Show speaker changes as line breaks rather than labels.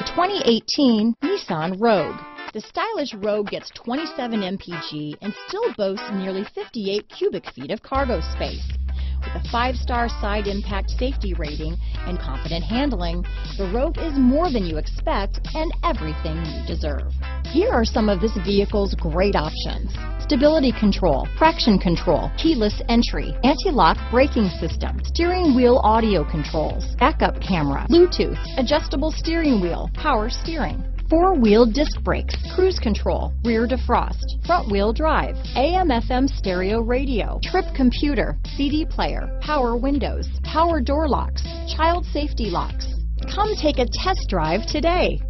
The 2018 Nissan Rogue. The stylish Rogue gets 27 mpg and still boasts nearly 58 cubic feet of cargo space. With a five-star side impact safety rating and confident handling, the Rogue is more than you expect and everything you deserve. Here are some of this vehicle's great options. Stability control, traction control, keyless entry, anti-lock braking system, steering wheel audio controls, backup camera, Bluetooth, adjustable steering wheel, power steering, four-wheel disc brakes, cruise control, rear defrost, front-wheel drive, AM-FM stereo radio, trip computer, CD player, power windows, power door locks, child safety locks. Come take a test drive today.